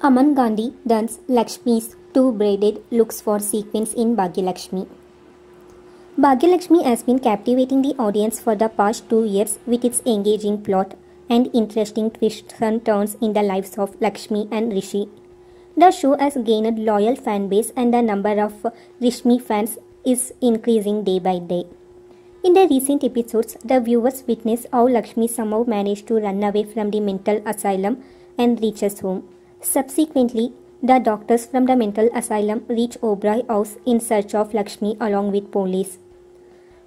Aman Gandhi dons Lakshmi's two braided looks for sequence in Bhagyalakshmi. Bhagyalakshmi has been captivating the audience for the past two years with its engaging plot and interesting twists and turns in the lives of Lakshmi and Rishi. The show has gained a loyal fan base and the number of Rishmi fans is increasing day by day. In the recent episodes, the viewers witness how Lakshmi somehow managed to run away from the mental asylum and reaches home. Subsequently, the doctors from the mental asylum reach Oberoi house in search of Lakshmi along with police.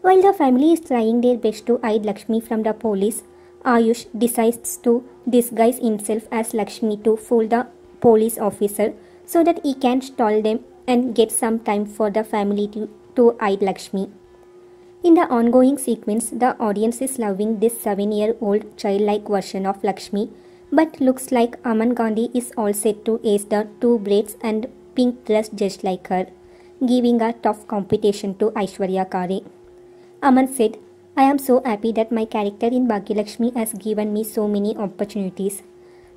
While the family is trying their best to hide Lakshmi from the police, Ayush decides to disguise himself as Lakshmi to fool the police officer so that he can stall them and get some time for the family to, to hide Lakshmi. In the ongoing sequence, the audience is loving this 7 year old childlike version of Lakshmi, but looks like Aman Gandhi is all set to ace the two braids and pink dress just like her, giving a tough competition to Aishwarya Khare. Aman said, I am so happy that my character in Bhagyalakshmi has given me so many opportunities.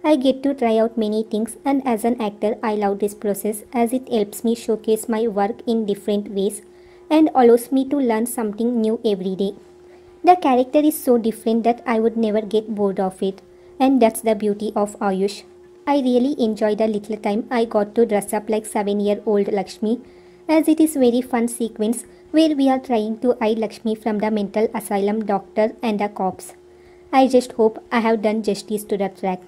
I get to try out many things, and as an actor, I love this process as it helps me showcase my work in different ways and allows me to learn something new every day. The character is so different that I would never get bored of it, and that's the beauty of Ayush. I really enjoy the little time I got to dress up like 7 year old Lakshmi, as it is very fun sequence where we are trying to hide Lakshmi from the mental asylum doctor and the cops. I just hope I have done justice to the track.